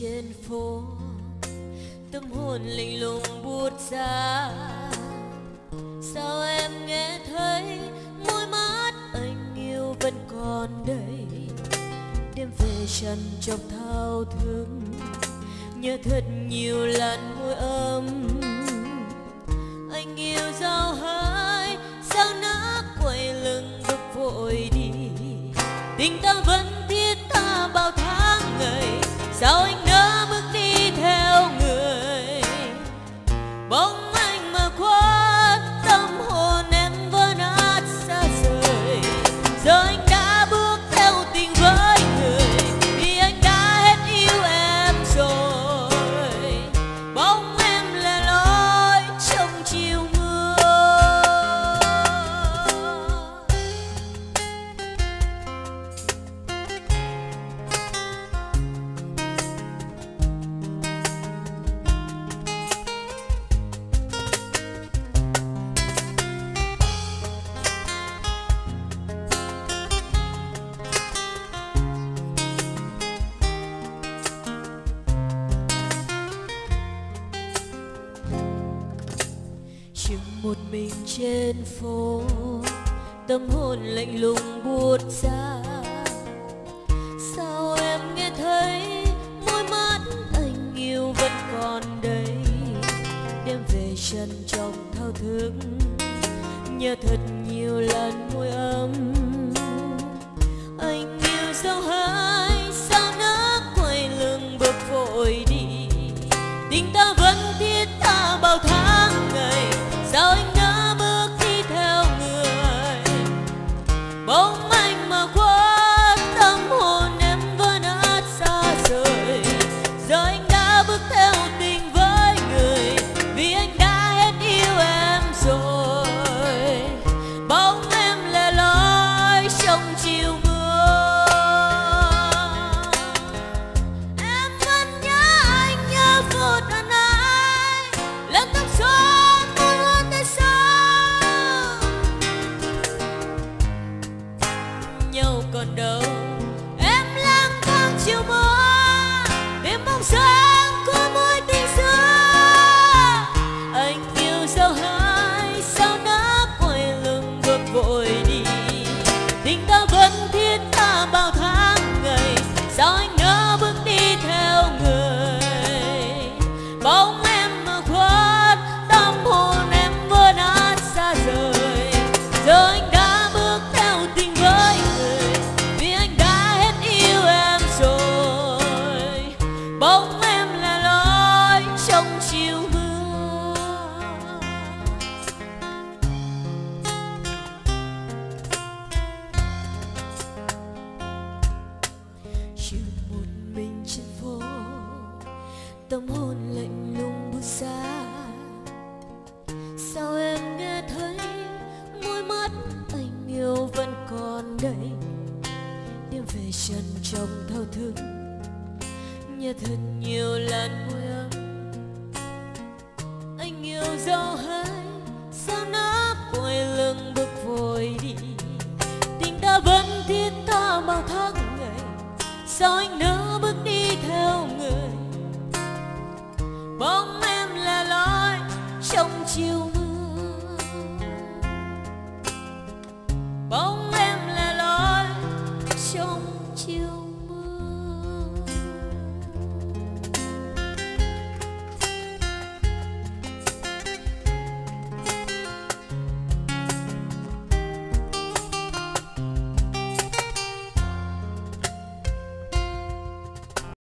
trên phố, tâm hồn lạnh lùng buốt ra. Sao em nghe thấy môi mắt anh yêu vẫn còn đây? Đêm về trần trong thao thức, nhớ thật nhiều làn môi ấm. Anh yêu giao hai sao nỡ quay lưng bước vội đi? Tình ta vẫn thiết tha bao tháng ngày, sao anh một mình trên phố. Tâm hồn lạnh lùng buốt ra. Sao em nghe thấy môi mắt anh yêu vẫn còn đây? Đêm về chân trong thao thức, nhớ thật nhiều lần môi ấm. Anh yêu sao hai, sao nỡ quay lưng bước vội đi? Tình ta vẫn còn đâu đầy đêm về trần trong thao thức nhớ thật nhiều làn môi ấm anh yêu dấu hai, sao nó quay lưng bước vội đi. Tình ta vẫn thiết tha bao tháng ngày, sao anh nỡ bước đi theo người? Bóng em là lối trong